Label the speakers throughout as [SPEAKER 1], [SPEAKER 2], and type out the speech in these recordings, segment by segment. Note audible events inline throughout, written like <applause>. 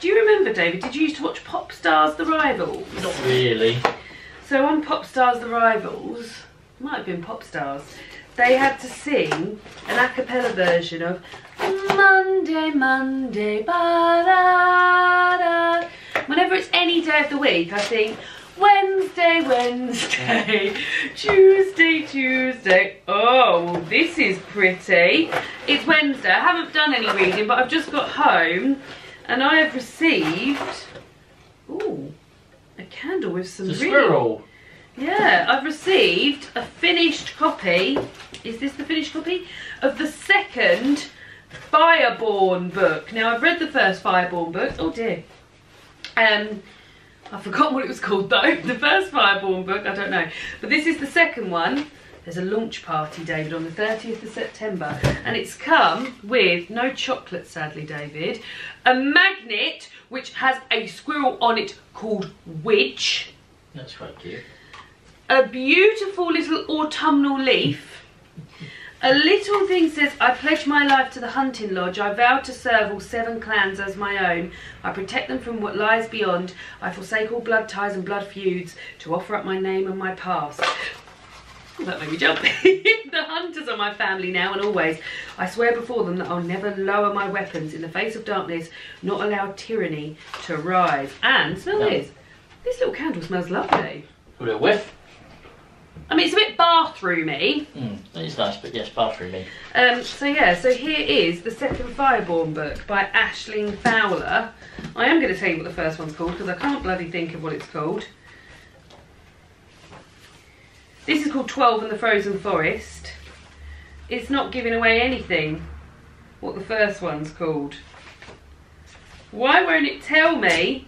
[SPEAKER 1] Do you remember, David? Did you used to watch Pop Stars The Rivals?
[SPEAKER 2] Not really.
[SPEAKER 1] So on Pop Stars The Rivals, might have been Pop Stars, they had to sing an a cappella version of Monday, Monday, ba-da-da. Whenever it's any day of the week, I sing Wednesday, Wednesday, <laughs> Tuesday, Tuesday. Oh, well, this is pretty. It's Wednesday. I haven't done any reading, but I've just got home and I have received, ooh, a candle with some
[SPEAKER 2] It's a
[SPEAKER 1] really
[SPEAKER 2] squirrel.
[SPEAKER 1] yeah, I've received a finished copy. Is this the finished copy? Of the second Fireborn book. Now, I've read the first Fireborn book. Oh dear. Um, I've forgotten what it was called though. <laughs> The first Fireborn book, I don't know. But this is the second one. There's a launch party, David, on the 30th of September. And it's come with, no chocolate sadly, David, a magnet which has a squirrel on it called Witch.
[SPEAKER 2] That's quite cute.
[SPEAKER 1] a beautiful little autumnal leaf. A little thing says, I pledge my life to the hunting lodge. I vow to serve all seven clans as my own. I protect them from what lies beyond. I forsake all blood ties and blood feuds to offer up my name and my past. That made me jump. <laughs> the hunters are my family now and always. I swear before them that I'll never lower my weapons in the face of darkness, not allow tyranny to rise. And smell this. This little candle smells lovely.
[SPEAKER 2] A whiff.
[SPEAKER 1] I mean, it's a bit bathroomy.
[SPEAKER 2] Mm, that is nice, but yes, bathroomy.
[SPEAKER 1] Um, so yeah, so here is the second Fireborn book by Aisling Fowler. I am going to tell you what the first one's called because I can't bloody think of what it's called. This is called 12 and the Frozen Forest. It's not giving away anything what the first one's called. Why won't it tell me?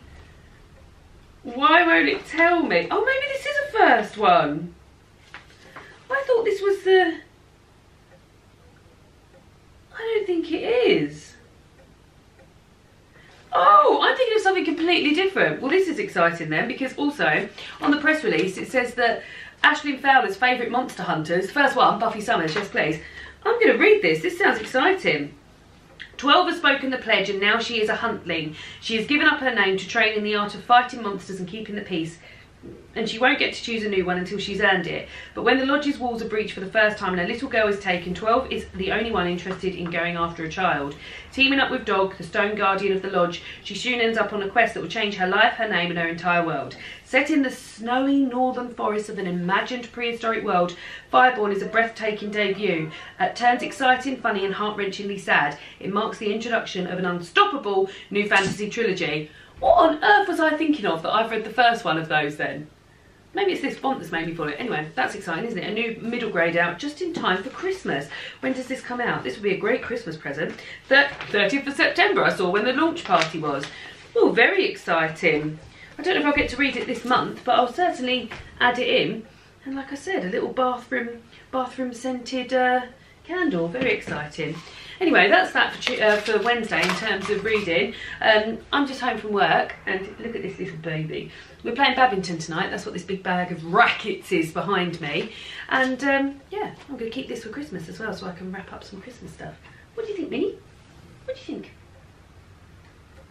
[SPEAKER 1] Why won't it tell me? Oh, maybe this is a first one. I thought this was the... I don't think it is. Oh, I'm thinking of something completely different. Well, this is exciting then because also on the press release it says that Aisling Fowler's favourite monster hunters, first one, Buffy Summers, yes please. I'm going to read this. This sounds exciting. Twelve has spoken the pledge and now she is a huntling. She has given up her name to train in the art of fighting monsters and keeping the peace. And she won't get to choose a new one until she's earned it. But when the lodge's walls are breached for the first time and a little girl is taken, 12 is the only one interested in going after a child. Teaming up with Dog, the stone guardian of the lodge, she soon ends up on a quest that will change her life, her name, and her entire world. Set in the snowy northern forests of an imagined prehistoric world, Fireborn is a breathtaking debut. It turns exciting, funny, and heart wrenchingly sad. It marks the introduction of an unstoppable new fantasy trilogy. What on earth was I thinking of that I've read the first one of those then? Maybe it's this font that's made me follow it. Anyway, that's exciting, isn't it? A new middle grade out just in time for Christmas. When does this come out? This would be a great Christmas present. The 30th of September, I saw when the launch party was. Oh, very exciting. I don't know if I'll get to read it this month, but I'll certainly add it in. And like I said, a little bathroom bathroom scented uh, candle. Very exciting. Anyway, that's that for, uh, for Wednesday in terms of reading. Um, I'm just home from work and look at this little baby. We're playing badminton tonight. That's what this big bag of <laughs> rackets is behind me. And um, yeah, I'm going to keep this for Christmas as well so I can wrap up some Christmas stuff. What do you think, Minnie? What do you think?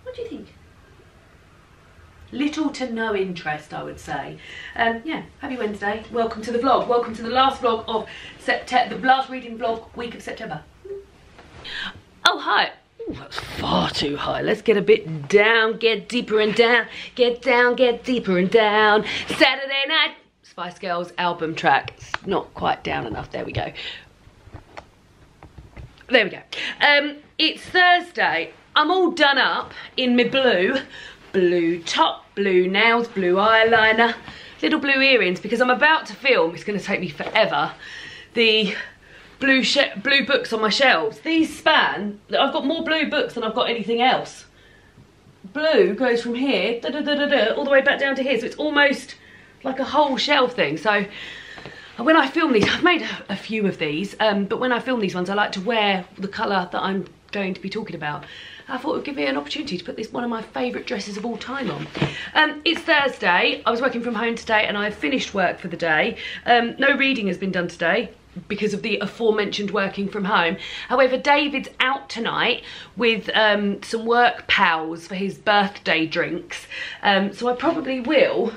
[SPEAKER 1] What do you think? Little to no interest, I would say. Um, yeah, happy Wednesday. Welcome to the vlog. Welcome to the last vlog of September, the last reading vlog week of September. Oh, hi. That's far too high. Let's get a bit down, get deeper and down, get down, get deeper and down. Saturday night Spice Girls album track. It's not quite down enough. There we go. There we go. Um, it's Thursday. I'm all done up in my blue, blue top, blue nails, blue eyeliner, little blue earrings because I'm about to film. It's going to take me forever. The blue blue books on my shelves. These span. I've got more blue books than I've got anything else. Blue goes from here da, da, da, all the way back down to here, so it's almost like a whole shelf thing. So when I film these, I've made a, a few of these, um, but when I film these ones, I like to wear the colour that I'm going to be talking about. I thought it would give me an opportunity to put this one of my favourite dresses of all time on. Um, it's Thursday. I was working from home today and I've finished work for the day. Um, no reading has been done today. Because of the aforementioned working from home. However, David's out tonight with um, some work pals for his birthday drinks, um, so I probably will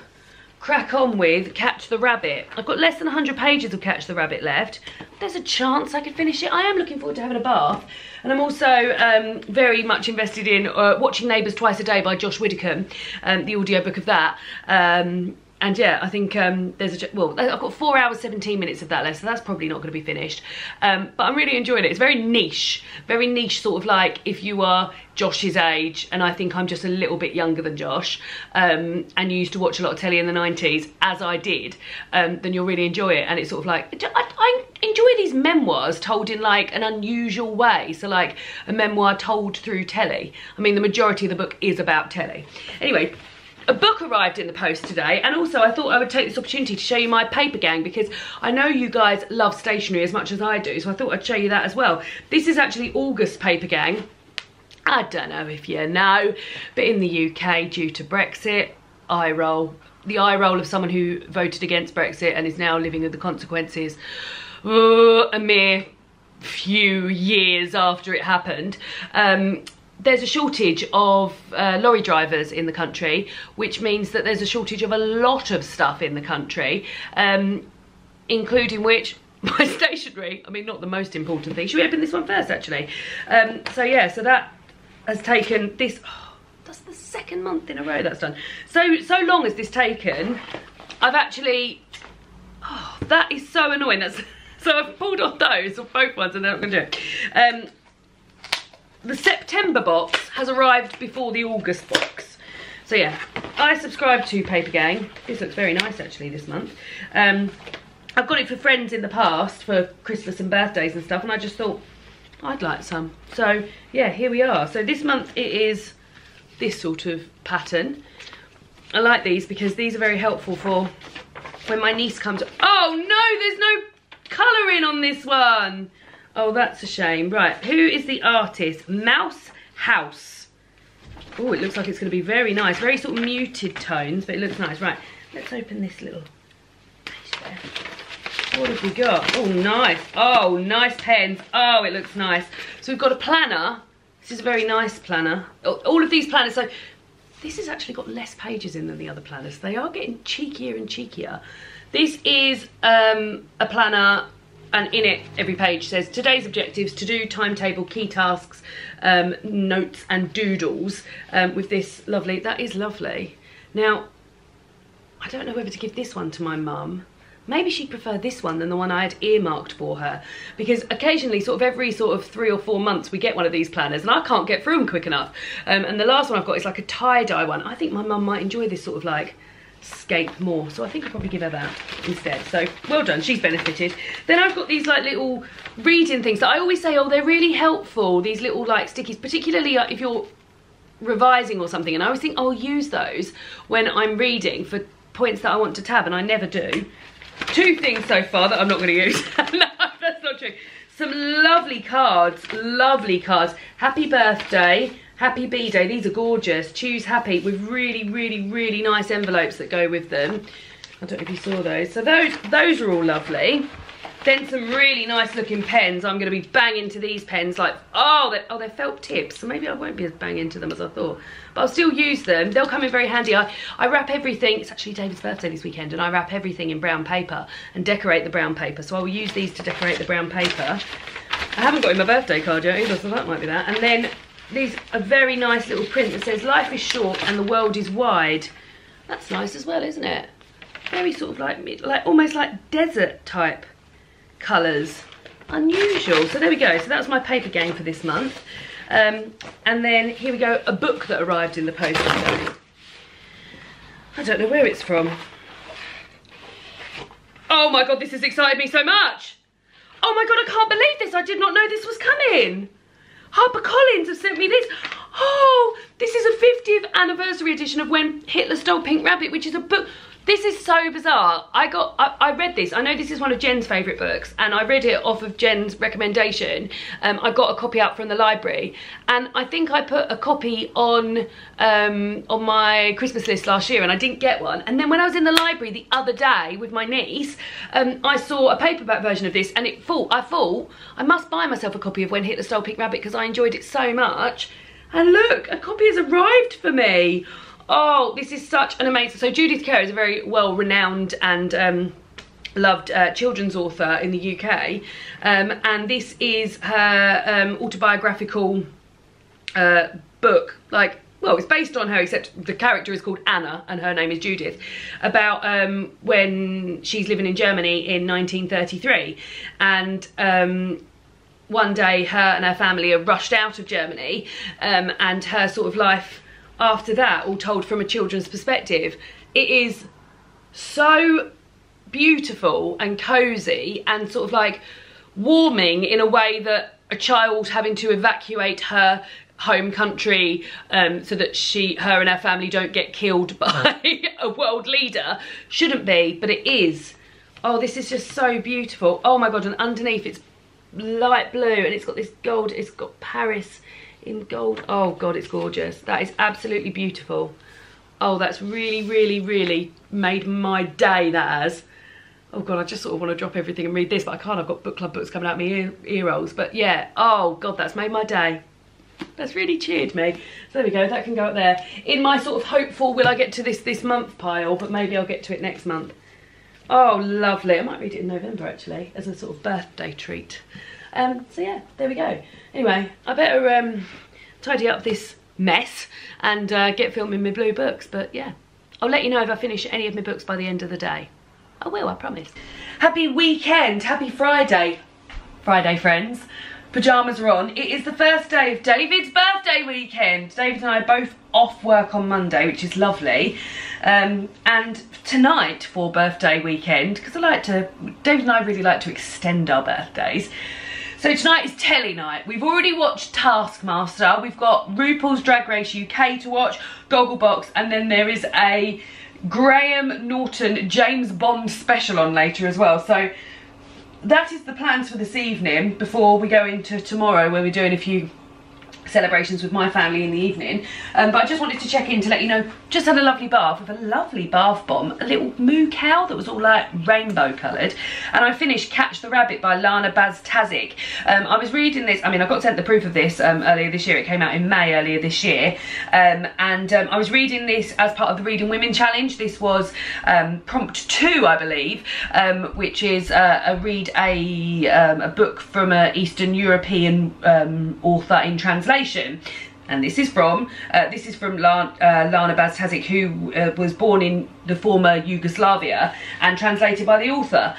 [SPEAKER 1] crack on with Catch the Rabbit. I've got less than 100 pages of Catch the Rabbit left. There's a chance I could finish it. I am looking forward to having a bath. And I'm also um, very much invested in uh, watching Neighbours Twice a Day by Josh Widdicombe, um, the audiobook of that. Um, and yeah, I think um, there's a, well, I've got four hours, 17 minutes of that left, so that's probably not gonna be finished. Um, but I'm really enjoying it. It's very niche, very niche sort of like if you are Josh's age, and I think I'm just a little bit younger than Josh, um, and you used to watch a lot of telly in the 90s, as I did, um, then you'll really enjoy it. And it's sort of like, I, I enjoy these memoirs told in like an unusual way. So like a memoir told through telly. I mean, the majority of the book is about telly. Anyway, a book arrived in the post today and also I thought I would take this opportunity to show you my paper gang because I know you guys love stationery as much as I do so I thought I'd show you that as well. This is actually August paper gang. I don't know if you know but in the UK due to Brexit, eye roll, the eye roll of someone who voted against Brexit and is now living with the consequences uh, a mere few years after it happened. Um, there's a shortage of uh, lorry drivers in the country, which means that there's a shortage of a lot of stuff in the country, um, including which <laughs> my stationery. I mean, not the most important thing. Should we open this one first, actually? Um, so yeah, so that has taken this. Oh, <gasps> that's the second month in a row that's done. So so long has this taken. I've actually. Oh, <sighs> that is so annoying. That's <laughs> so I've pulled off those, or both ones, and then I'm gonna do it. Um, the September box has arrived before the August box. So yeah, I subscribe to Paper Gang. This looks very nice actually this month. Um, I've got it for friends in the past for Christmas and birthdays and stuff and I just thought I'd like some. So yeah, here we are. So this month it is this sort of pattern. I like these because these are very helpful for when my niece comes. Oh no, there's no colouring on this one. Oh, that's a shame. Right, who is the artist? Mouse House. Oh, it looks like it's going to be very nice. Very sort of muted tones, but it looks nice. Right, let's open this little What have we got? Oh, nice. Oh, nice pens. Oh, it looks nice. So we've got a planner. This is a very nice planner. All of these planners, so this has actually got less pages in than the other planners. They are getting cheekier and cheekier. This is um, a planner and in it every page says today's objectives to do timetable key tasks um, notes and doodles um, with this lovely that is lovely. Now I don't know whether to give this one to my mum. Maybe she'd prefer this one than the one I had earmarked for her. Because occasionally sort of every sort of three or four months we get one of these planners and I can't get through them quick enough. Um, and the last one I've got is like a tie-dye one. I think my mum might enjoy this sort of like scape more. So I think I'll probably give her that instead. So well done. She's benefited. Then I've got these like little reading things that I always say oh they're really helpful. These little like stickies particularly uh, if you're revising or something. And I always think I'll use those when I'm reading for points that I want to tab and I never do. Two things so far that I'm not going to use. <laughs> No that's not true. Some lovely cards lovely cards. Happy birthday Happy B-Day, these are gorgeous. Choose Happy with really, really, really nice envelopes that go with them. I don't know if you saw those. So those, those are all lovely. Then some really nice looking pens. I'm going to be banging to these pens like, oh, they're, oh, they're felt tips. So maybe I won't be as banging to them as I thought. But I'll still use them. They'll come in very handy. I, I wrap everything. It's actually David's birthday this weekend. And I wrap everything in brown paper and decorate the brown paper. So I will use these to decorate the brown paper. I haven't got in my birthday card yet either, so that might be that. And then these a very nice little print that says life is short and the world is wide. That's nice as well, isn't it? Very sort of like, like almost like desert type colours. Unusual. So there we go. So that's my paper gang for this month. Um, and then here we go, a book that arrived in the post. I don't know where it's from. Oh my god, this has excited me so much. Oh my god, I can't believe this. I did not know this was coming. HarperCollins have sent me this. Oh, this is a 50th anniversary edition of When Hitler Stole Pink Rabbit, which is a book this is so bizarre. I got, I, I, read this. I know this is one of Jen's favourite books, and I read it off of Jen's recommendation. Um, I got a copy out from the library, and I think I put a copy on um, on my Christmas list last year, and I didn't get one. And then when I was in the library the other day with my niece, um, I saw a paperback version of this, and it thought I thought I must buy myself a copy of When Hitler Stole Pink Rabbit because I enjoyed it so much. And look, a copy has arrived for me. Oh, this is such an amazing... So Judith Kerr is a very well-renowned and... Um, loved uh, children's author in the UK um, and this is her um, autobiographical uh, book. Like well it's based on her except the character is called Anna and her name is Judith about um, when she's living in Germany in 1933 and um, one day her and her family are rushed out of Germany um, and her sort of life after that, all told from a children's perspective. It is so beautiful and cozy and sort of like warming in a way that a child having to evacuate her home country um, so that she, her and her family don't get killed <laughs> by a world leader shouldn't be, but it is. Oh, this is just so beautiful. Oh my God, and underneath it's light blue and it's got this gold, it's got Paris in gold. Oh God, it's gorgeous. That is absolutely beautiful. Oh, that's really, really, really made my day, that has. Oh God, I just sort of want to drop everything and read this, but I can't. I've got book club books coming out my ear, ear rolls. But yeah, oh God, that's made my day. That's really cheered me. So there we go, that can go up there. In my sort of hopeful, will I get to this this month pile, but maybe I'll get to it next month. Oh, lovely. I might read it in November, actually, as a sort of birthday treat. Um, so yeah, there we go. Anyway, I better um, tidy up this mess and uh, get filming my blue books. But yeah, I'll let you know if I finish any of my books by the end of the day. I will, I promise. Happy weekend, happy Friday. Friday, friends. Pyjamas are on. It is the first day of David's birthday weekend. David and I are both off work on Monday, which is lovely. Um, and tonight for birthday weekend, because I like to, David and I really like to extend our birthdays. So tonight is telly night. We've already watched Taskmaster. We've got RuPaul's Drag Race UK to watch, Gogglebox, and then there is a Graham Norton James Bond special on later as well. So that is the plans for this evening before we go into tomorrow where we're doing a few celebrations with my family in the evening. Um, but I just wanted to check in to let you know, just had a lovely bath with a lovely bath bomb, a little moo cow that was all like rainbow coloured. And I finished Catch the Rabbit by Lana Bastašić. Um, I was reading this, I mean, I got sent the proof of this um, earlier this year. It came out in May earlier this year. Um, and um, I was reading this as part of the Reading Women Challenge. This was um, prompt two, I believe, which is uh, a read a, a book from an Eastern European author in translation translation and this is from uh, this is from Lana, uh, Lana Bastašić who uh, was born in the former Yugoslavia and translated by the author.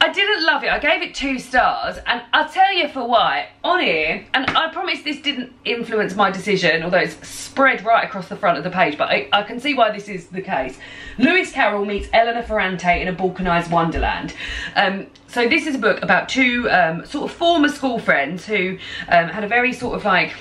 [SPEAKER 1] I didn't love it. I gave it two stars and I'll tell you for why. On here, and I promise this didn't influence my decision, although it's spread right across the front of the page, but I, I can see why this is the case. Lewis Carroll meets Elena Ferrante in a balkanized wonderland. Um, so this is a book about two um, sort of former school friends who um, had a very sort of like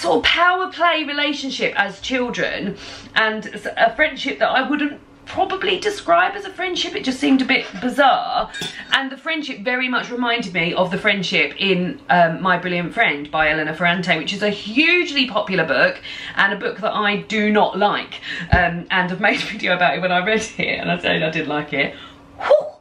[SPEAKER 1] sort of power play relationship as children and a friendship that I wouldn't probably describe as a friendship. It just seemed a bit bizarre. And the friendship very much reminded me of the friendship in um, My Brilliant Friend by Elena Ferrante which is a hugely popular book and a book that I do not like um, and I've made a <laughs> video about it when I read it and I said I did like it. Whew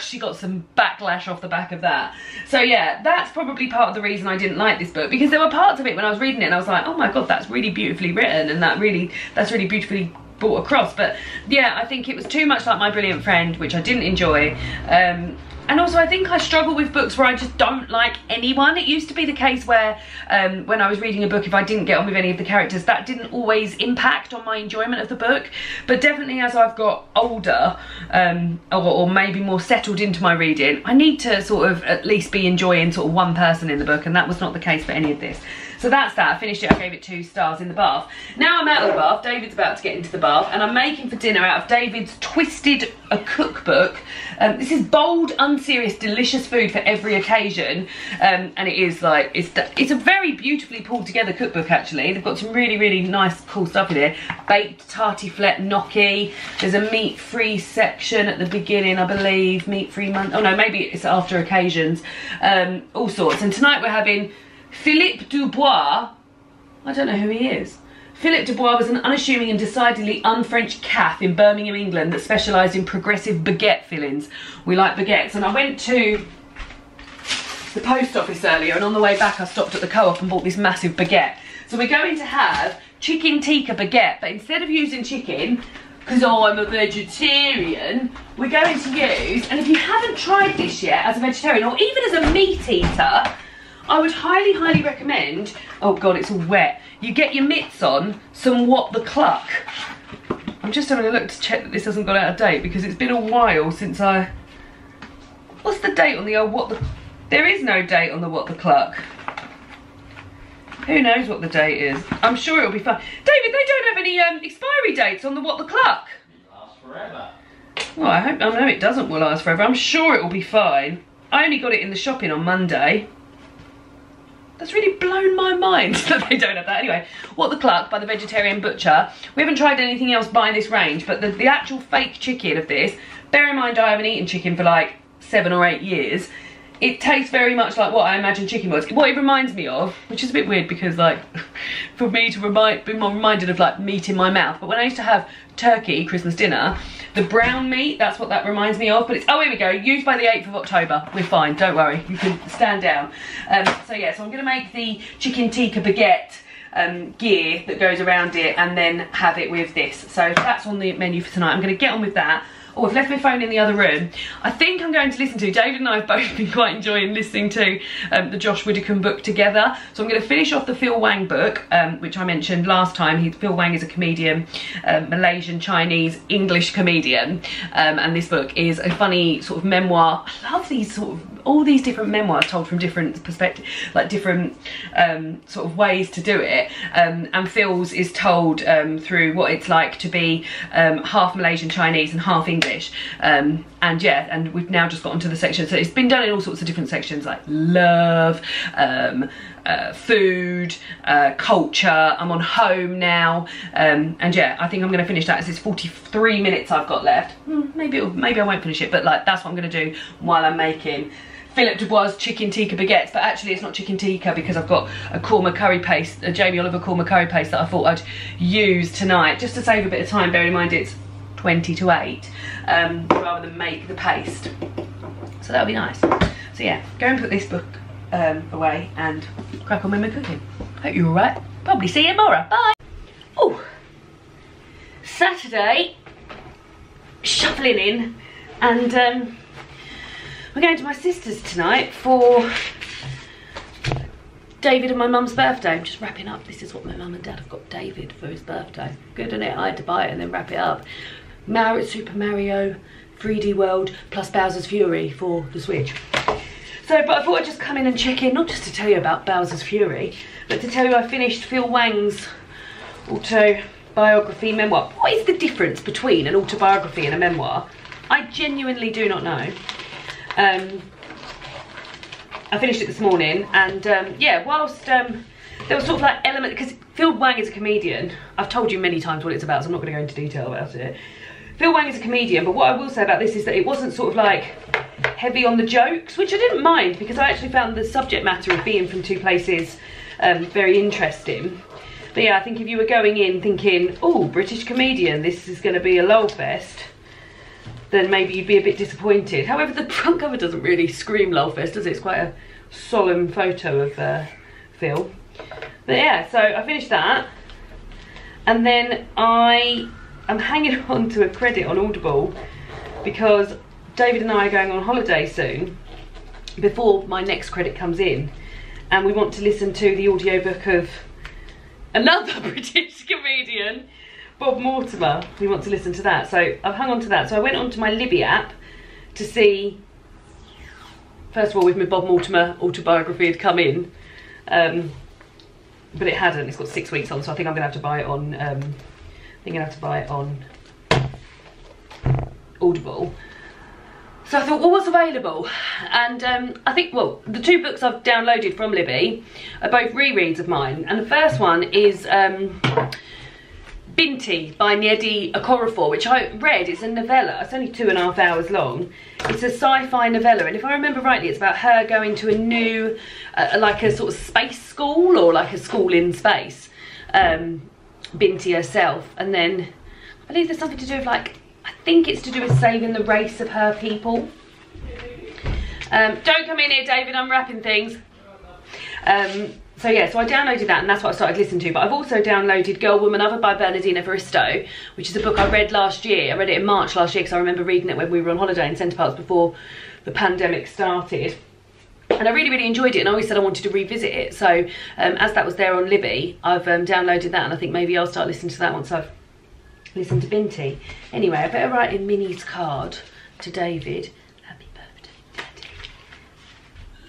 [SPEAKER 1] she got some backlash off the back of that. So yeah, that's probably part of the reason I didn't like this book because there were parts of it when I was reading it and I was like, oh my God, that's really beautifully written and that really, that's really beautifully brought across. But yeah, I think it was too much like My Brilliant Friend, which I didn't enjoy. Um, and also I think I struggle with books where I just don't like anyone. It used to be the case where um, when I was reading a book, if I didn't get on with any of the characters, that didn't always impact on my enjoyment of the book. But definitely as I've got older, um, or, or, maybe more settled into my reading, I need to sort of at least be enjoying sort of one person in the book, and that was not the case for any of this. So that's that, I finished it, I gave it two stars in the bath. Now I'm out of the bath, David's about to get into the bath, and I'm making for dinner out of David's Twisted a Cookbook, Um, this is bold, unserious, delicious food for every occasion, um, and it is like it's it's a very beautifully pulled together cookbook. Actually, they've got some really really nice cool stuff in here. Baked tartiflette gnocchi. There's a meat-free section at the beginning, I believe. Meat-free month. Oh no, maybe it's after occasions. Um, all sorts. And tonight we're having Philippe Dubois. I don't know who he is. Philippe Dubois was an unassuming and decidedly un-French calf in Birmingham, England that specialised in progressive baguette fillings. We like baguettes. And I went to the post office earlier and on the way back I stopped at the co-op and bought this massive baguette. So we're going to have chicken tikka baguette, but instead of using chicken, because oh, I'm a vegetarian, we're going to use, and if you haven't tried this yet as a vegetarian or even as a meat eater, I would highly, highly recommend, oh God, it's all wet. You get your mitts on, some What the Cluck. I'm just having a look to check that this hasn't gone out of date because it's been a while since I, what's the date on the old What the, there is no date on the What the Cluck. Who knows what the date is? I'm sure it'll be fine. David, they don't have any um, expiry dates on the What the Cluck.
[SPEAKER 2] Lasts forever.
[SPEAKER 1] Well, I hope, I know it doesn't will last forever. I'm sure it will be fine. I only got it in the shopping on Monday. That's really blown my mind <laughs> that they don't have that. Anyway, What the Cluck by the Vegetarian Butcher. We haven't tried anything else by this range, but the, the actual fake chicken of this, bear in mind I haven't eaten chicken for like seven or eight years, it tastes very much like what I imagine chicken was. What it reminds me of, which is a bit weird because like, <laughs> for me to remind, be more reminded of like meat in my mouth, but when I used to have turkey Christmas dinner, the brown meat, that's what that reminds me of. But it's, oh, here we go, used by the 8th of October. We're fine, don't worry, you can stand down. Um, so yeah, so I'm gonna make the chicken tikka baguette um, gear that goes around it and then have it with this. So that's on the menu for tonight. I'm gonna get on with that. Oh, I've left my phone in the other room. I think I'm going to listen to, David and I have <laughs> both been quite enjoying listening to um, the Josh Widdicombe book together. So I'm going to finish off the Phil Wang book, um, which I mentioned last time. He, Phil Wang is a comedian, um, Malaysian, Chinese, English comedian. Um, and this book is a funny sort of memoir. I love these sort of all these different memoirs told from different perspectives, like different um, sort of ways to do it. Um, and Phil's is told um, through what it's like to be um, half Malaysian Chinese and half English. Um, and yeah, and we've now just got onto the section. So it's been done in all sorts of different sections like love, um, uh, food, uh, culture. I'm on home now, um, and yeah, I think I'm going to finish that as it's 43 minutes I've got left. Hmm, maybe maybe I won't finish it, but like that's what I'm going to do while I'm making Philip Dubois chicken tikka baguettes, but actually it's not chicken tikka because I've got a korma curry paste, a Jamie Oliver korma curry paste that I thought I'd use tonight, just to save a bit of time, bear in mind it's 20 to 8, um, rather than make the paste. So that'll be nice. So yeah, go and put this book um, away and crack on with my cooking. Hope you're alright. Probably see you tomorrow. Bye. Oh, Saturday, shuffling in and um, we're going to my sister's tonight for David and my mum's birthday. I'm just wrapping up. This is what my mum and dad have got David for his birthday. Good, isn't it? I had to buy it and then wrap it up. Mario, Super Mario 3D World plus Bowser's Fury for the Switch. So, but I thought I'd just come in and check in, not just to tell you about Bowser's Fury, but to tell you I finished Phil Wang's autobiography memoir. What is the difference between an autobiography and a memoir? I genuinely do not know. Um, I finished it this morning, and um, yeah, whilst um, there was sort of like element, because Phil Wang is a comedian. I've told you many times what it's about, so I'm not going to go into detail about it. Phil Wang is a comedian, but what I will say about this is that it wasn't sort of like heavy on the jokes, which I didn't mind because I actually found the subject matter of being from two places um, very interesting. But yeah, I think if you were going in thinking, oh, British comedian, this is going to be a lol fest, then maybe you'd be a bit disappointed. However, the <laughs> front cover doesn't really scream lol fest, does it? It's quite a solemn photo of uh, Phil. But yeah, so I finished that. And then I am hanging <laughs> on to a credit on Audible because David and I are going on holiday soon before my next credit comes in. And we want to listen to the audiobook of another <laughs> British comedian Bob Mortimer. We want to listen to that. So I've hung on to that. So I went onto my Libby app to see first of all if my Bob Mortimer autobiography had come in um, but it hadn't. It's got six weeks on so I think I'm gonna have to buy it on um, I'm gonna have to buy it on Audible So I thought, well, what's available? And um, I think, well, the two books I've downloaded from Libby are both rereads of mine. And the first one is um, Binti by Nnedi Okorafor, which I read. It's a novella. It's only two and a half hours long. It's a sci-fi novella, and if I remember rightly, it's about her going to a new, uh, like a sort of space school or like a school in space. Um, Binti herself, and then I believe there's something to do with like I think it's to do with saving the race of her people. Um, don't come in here, David. I'm wrapping things. Um, so yeah, so I downloaded that and that's what I started listening to. But I've also downloaded Girl, Woman, Other by Bernardine Evaristo, which is a book I read last year. I read it in March last year because I remember reading it when we were on holiday in Center Parcs before the pandemic started. And I really, really enjoyed it and I always said I wanted to revisit it. So um, as that was there on Libby, I've um, downloaded that and I think maybe I'll start listening to that once I've listened to Binti. Anyway, I better write in Minnie's card to David. Happy birthday, Daddy.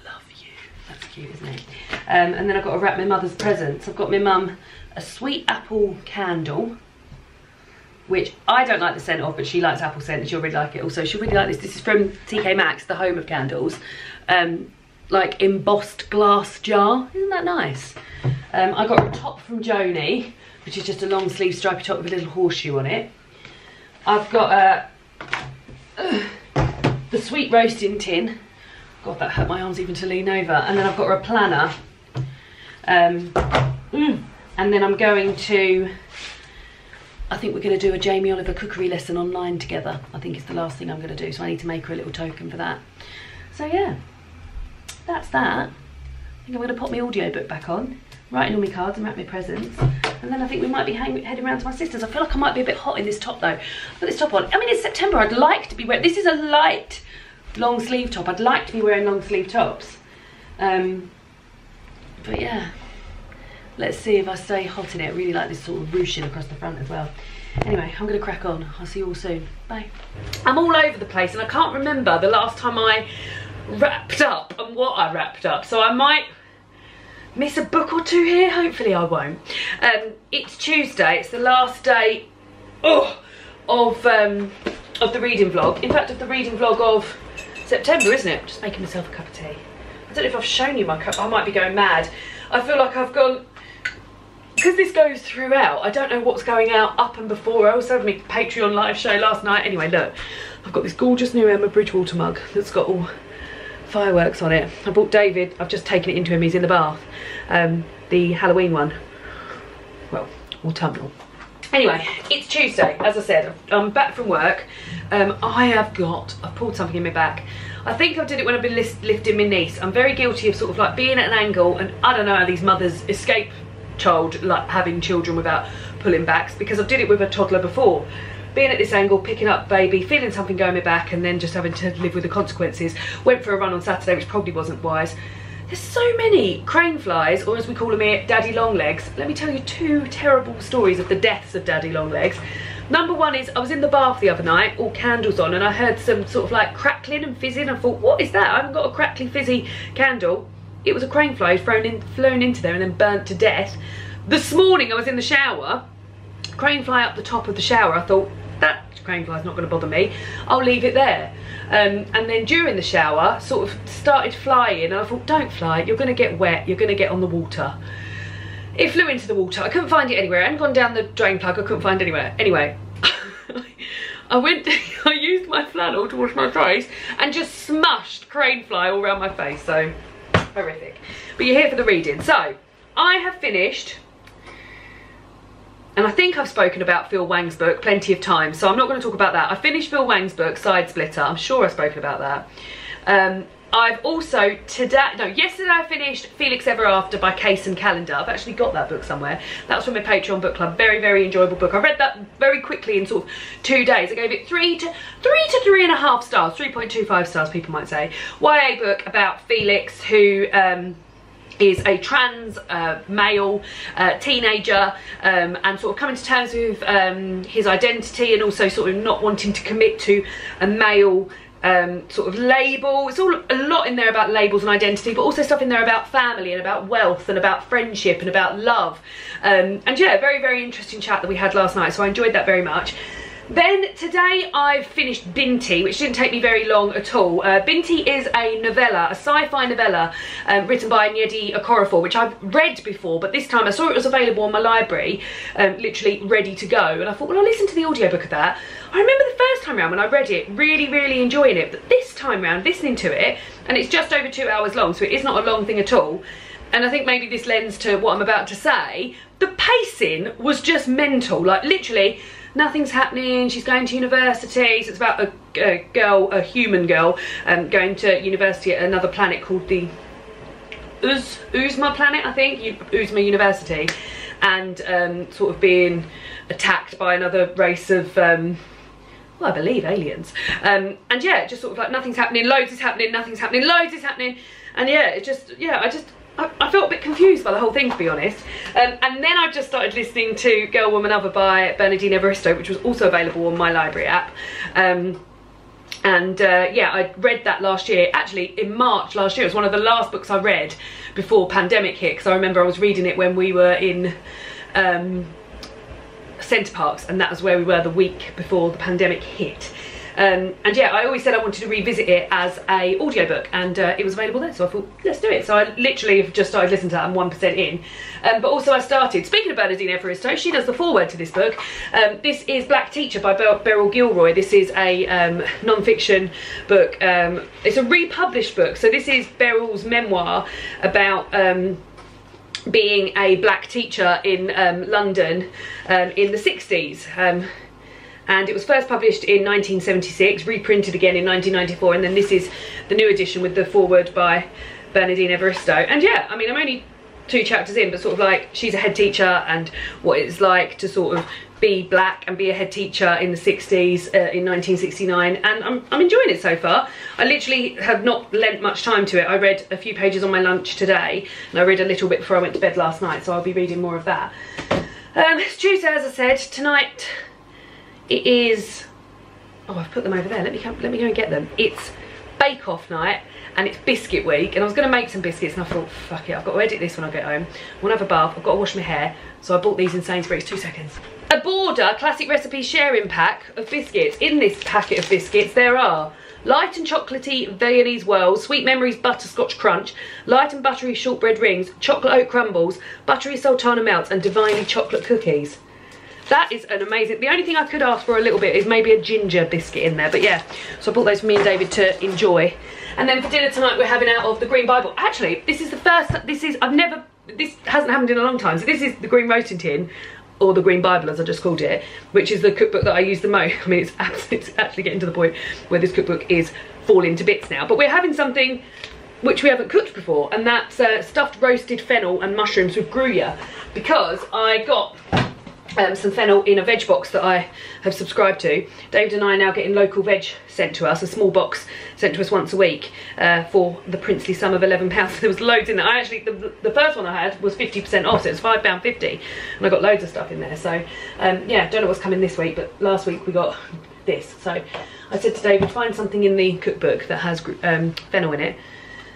[SPEAKER 1] Love you. That's cute, isn't it? Um, and then I've got to wrap my mother's presents. I've got my mum a sweet apple candle, which I don't like the scent of, but she likes apple scent and she'll really like it also. She'll really like this. This is from TK Maxx, the home of candles. Um, like embossed glass jar. Isn't that nice? Um, I got a top from Joni, which is just a long sleeve stripy top with a little horseshoe on it. I've got a, uh, the sweet roasting tin. God, that hurt my arms even to lean over. And then I've got a planner. Um, mm, and then I'm going to, I think we're going to do a Jamie Oliver cookery lesson online together. I think it's the last thing I'm going to do. So I need to make her a little token for that. So yeah, that's that. I think I'm to pop my audiobook back on, writing all my cards and wrap my presents. And then I think we might be heading around to my sister's. I feel like I might be a bit hot in this top though. Got this top on. I mean, it's September. I'd like to be wearing, this is a light long sleeve top. I'd like to be wearing long sleeve tops. Um, but yeah, let's see if I stay hot in it. I really like this sort of ruching across the front as well. Anyway, I'm gonna crack on. I'll see you all soon. Bye. I'm all over the place and I can't remember the last time I wrapped up and what I wrapped up. So I might miss a book or two here. Hopefully I won't. Um, it's Tuesday. It's the last day oh, of, um, of the reading vlog. In fact, of the reading vlog of September, isn't it? Just making myself a cup of tea. I don't know if I've shown you my cup. I might be going mad. I feel like I've gone because this goes throughout, I don't know what's going out up and before. I also had my Patreon live show last night. Anyway, look, I've got this gorgeous new Emma Bridgewater mug that's got all fireworks on it. I bought David, I've just taken it into him, he's in the bath. Um, the Halloween one. Well, autumnal. Anyway, it's Tuesday, as I said, I'm back from work. Um, I have got, I've pulled something in my back. I think I did it when I've been lifting my niece. I'm very guilty of sort of like being at an angle and I don't know how these mothers escape child, like having children without pulling backs because I did it with a toddler before. Being at this angle, picking up baby, feeling something going my back and then just having to live with the consequences. Went for a run on Saturday, which probably wasn't wise. There's so many crane flies, or as we call them here, daddy long legs. Let me tell you two terrible stories of the deaths of daddy long legs. Number one is I was in the bath the other night, all candles on, and I heard some sort of like crackling and fizzing. I thought, what is that? I haven't got a crackly fizzy candle. It was a crane fly thrown in, flown into there and then burnt to death. This morning I was in the shower, crane fly up the top of the shower. I thought, that crane fly's not going to bother me. I'll leave it there. Um, and then during the shower, sort of started flying and I thought, don't fly, you're going to get wet, you're going to get on the water. It flew into the water. I couldn't find it anywhere. Hadn't gone down the drain plug. I couldn't find anywhere. Anyway, <laughs> I went, <laughs> I used my flannel to wash my face and just smushed crane fly all around my face. So, horrific. But you're here for the reading. So, I have finished and I think I've spoken about Phil Wang's book plenty of times, so I'm not going to talk about that. I finished Phil Wang's book, Sidesplitter. I'm sure I've spoken about that. Um, I've also today, no, yesterday I finished Felix Ever After by Kacen Callender. I've actually got that book somewhere. That was from my Patreon book club. Very, very enjoyable book. I read that very quickly in sort of two days. I gave it three to three to three and a half stars, 3.25 stars, people might say. YA book about Felix who um, is a trans uh, male uh, teenager um, and sort of coming to terms with um, his identity and also sort of not wanting to commit to a male um, sort of label. It's all a lot in there about labels and identity, but also stuff in there about family and about wealth and about friendship and about love. Um, and yeah, very, very interesting chat that we had last night, so I enjoyed that very much. Then today I've finished Binti, which didn't take me very long at all. Uh, Binti is a novella, a sci-fi novella um, written by Nnedi Okorafor, which I've read before, but this time I saw it was available in my library, um, literally ready to go. And I thought, well, I'll listen to the audiobook of that. I remember the first time around when I read it, really, really enjoying it. But this time around, listening to it, and it's just over two hours long, so it is not a long thing at all. And I think maybe this lends to what I'm about to say. The pacing was just mental, like literally nothing's happening. She's going to university. So it's about a, a girl, a human girl, um, going to university at another planet called the Uz, Uzma planet, I think, Uzma University, and um, sort of being attacked by another race of. Um, well, I believe aliens. Um, and yeah, just sort of like nothing's happening, loads is happening, nothing's happening, loads is happening. And yeah, it just, yeah, I just, I, I, felt a bit confused by the whole thing, to be honest. Um, and then I just started listening to Girl, Woman, Other by Bernardine Evaristo, which was also available on my library app. Um, and uh, yeah, I read that last year. Actually, in March last year, it was one of the last books I read before pandemic hit. Because I remember I was reading it when we were in um, Center Parcs, and that was where we were the week before the pandemic hit. Um, and yeah, I always said I wanted to revisit it as a audiobook and uh, it was available there. So I thought, let's do it. So I literally have just started listening to that. I'm 1% in. Um, but also I started, speaking of Bernardine Evaristo, she does the foreword to this book. Um, this is Black Teacher by Beryl Gilroy. This is a um, non-fiction book. Um, it's a republished book. So this is Beryl's memoir about um, being a black teacher in um, London um, in the 60s. Um, and it was first published in 1976, reprinted again in 1994, and then this is the new edition with the foreword by Bernardine Evaristo. And yeah, I mean, I'm only two chapters in, but sort of like she's a head teacher and what it's like to sort of be black and be a head teacher in the 60s uh, in 1969 and I'm, I'm enjoying it so far. I literally have not lent much time to it. I read a few pages on my lunch today and I read a little bit before I went to bed last night so I'll be reading more of that. Um, it's Tuesday as I said, tonight it is, oh I've put them over there, let me, come, let me go and get them. It's bake off night and it's biscuit week. And I was going to make some biscuits and I thought fuck it I've got to edit this when I get home. I want to have a bath I've got to wash my hair. So I bought these in Sainsbury's. Two seconds. A border classic recipe sharing pack of biscuits. In this packet of biscuits there are light and chocolatey Viennese whirls, sweet memories butterscotch crunch, light and buttery shortbread rings, chocolate oat crumbles, buttery sultana melts and divinely chocolate cookies. That is an amazing, the only thing I could ask for a little bit is maybe a ginger biscuit in there, but yeah. So I bought those for me and David to enjoy. And then for dinner tonight, we're having out of the Green Bible. Actually, this is the first, this is, I've never, this hasn't happened in a long time. So this is the Green Roasting Tin, or the Green Bible as I just called it, which is the cookbook that I use the most. <laughs> I mean, it's, it's actually getting to the point where this cookbook is falling to bits now. But we're having something which we haven't cooked before, and that's uh, stuffed roasted fennel and mushrooms with Gruyere, because I got um, some fennel in a veg box that I have subscribed to. David and I are now getting local veg sent to us, a small box sent to us once a week uh, for the princely sum of £11. <laughs> there was loads in there. I actually, the, the first one I had was 50% off, so it was £5.50 and I got loads of stuff in there. So um, yeah, don't know what's coming this week, but last week we got this. So I said to David, find something in the cookbook that has um, fennel in it.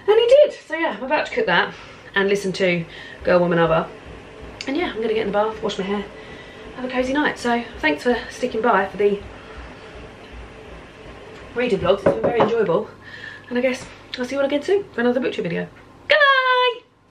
[SPEAKER 1] And he did. So yeah, I'm about to cook that and listen to Girl, Woman, Other. And yeah, I'm going to get in the bath, wash my hair, have a cosy night. So thanks for sticking by for the reading vlogs. It's been very enjoyable. And I guess I'll see you all again soon for another butcher video.